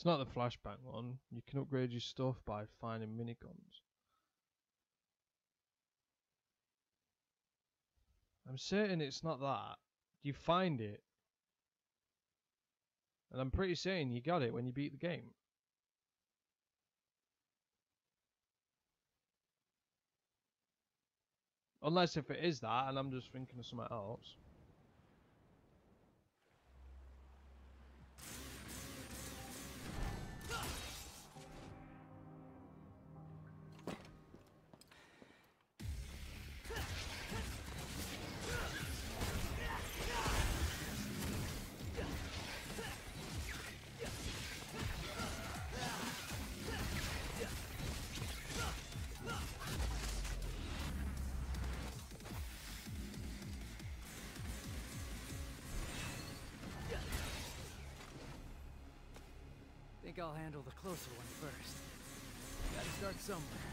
It's not the flashback one. You can upgrade your stuff by finding miniguns. I'm certain it's not that. You find it. And I'm pretty certain you got it when you beat the game. Unless if it is that and I'm just thinking of something else. I'll handle the closer one first. Gotta start somewhere.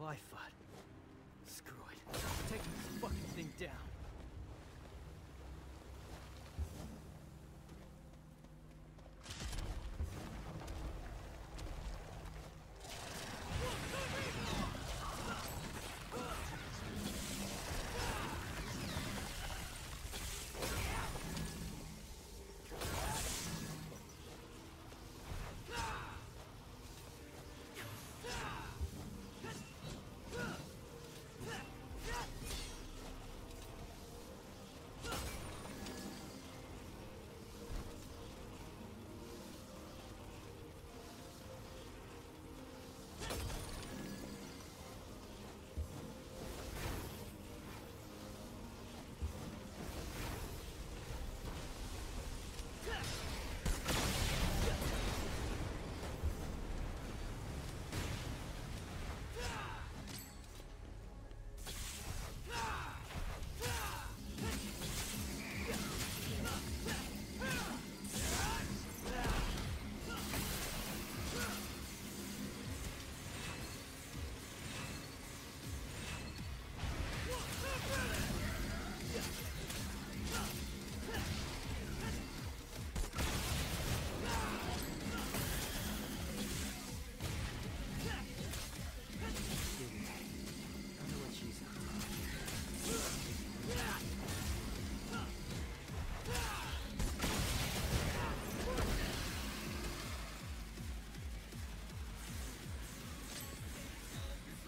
Qliphoth. Screw it. Take this fucking thing down.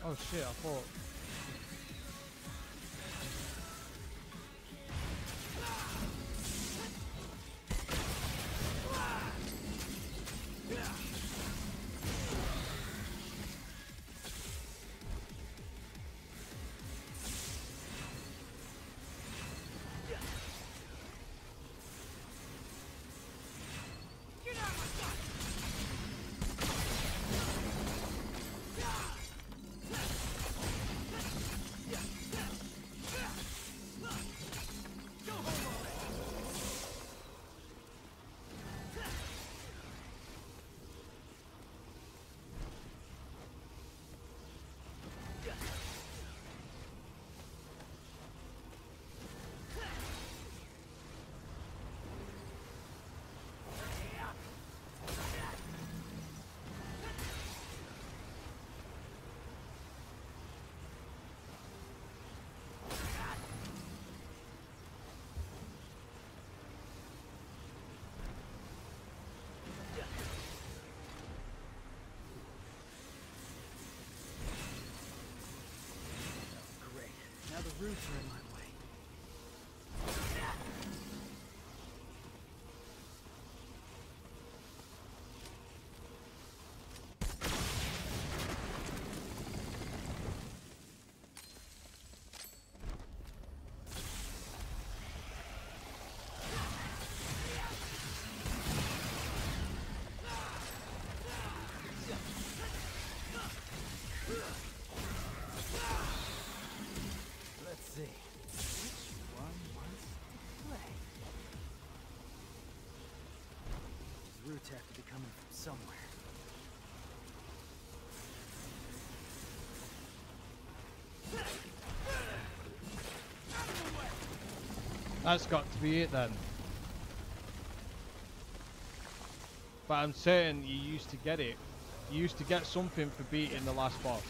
Oh shit, I thought. Roots coming from somewhere. That's got to be it then. But I'm certain you used to get it. You used to get something for beating the last boss.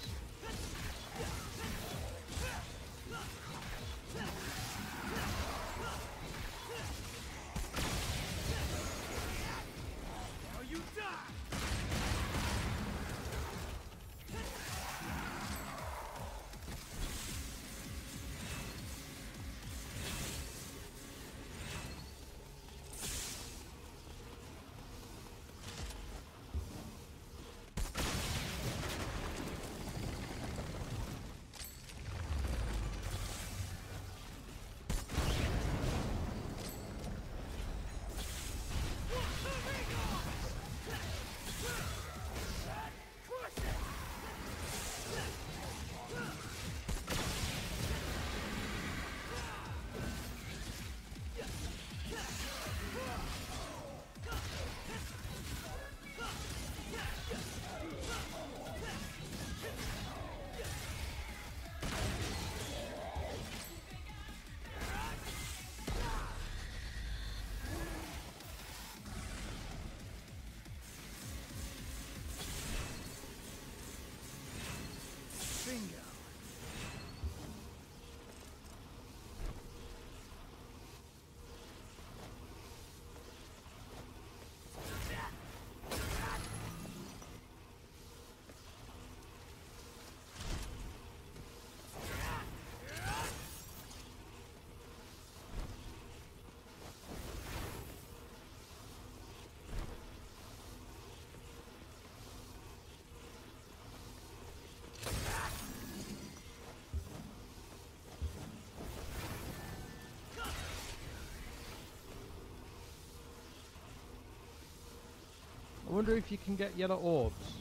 Wonder if you can get yellow orbs.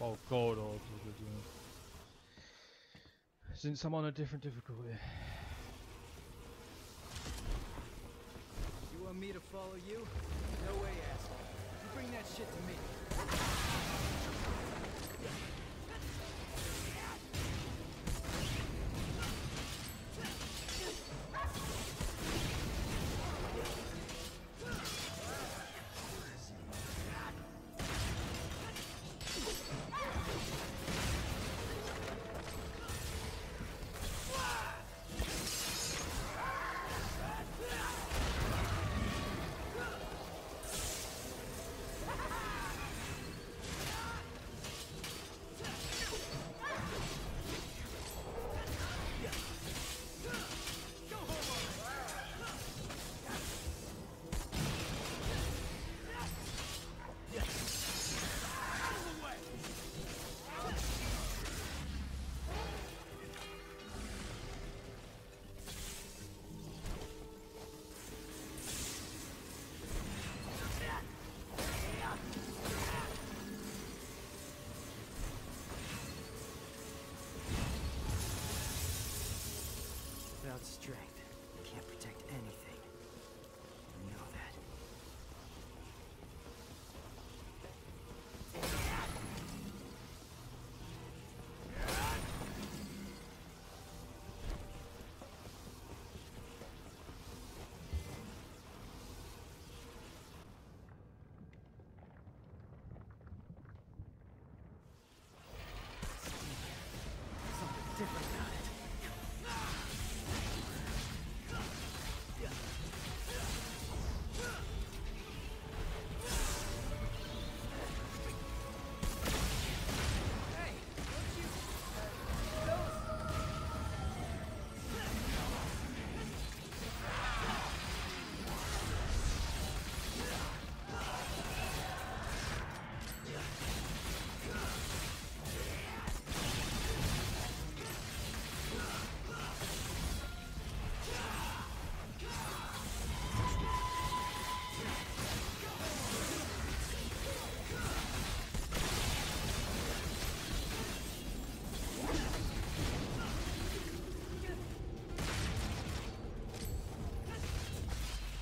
Well, gold orbs. Since I'm on a different difficulty. You want me to follow you? No way, asshole. You bring that shit to me.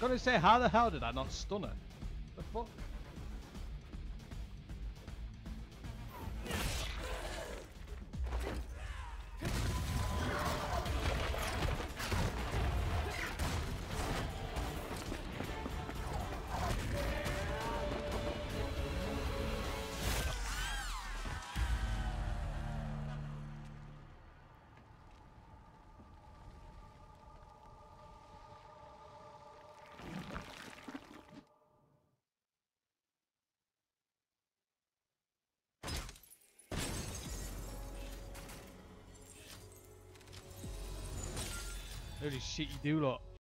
Gonna say, how the hell did I not stun her? The fuck? Holy shit, you do lot.